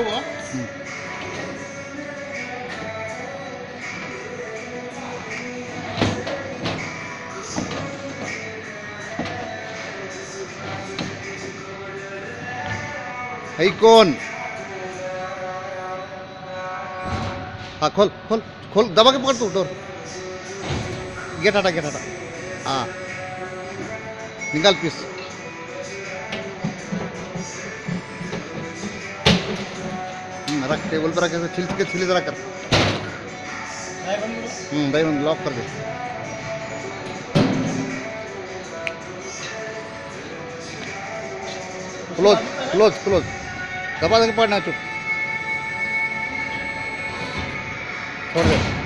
हुआ ऐकून हा, खोल खोल खोल, दबा के पकड़ तू, डोर। गेट हटा गेट हटा हाँ। निकाल पीस रख टेबल पर रख ऐसे छिल के छिले जरा कर। हम्म भाई लॉक कर दे। क्लोज क्लोज क्लोज दबा देके पड़ना चुप छोड़ दे।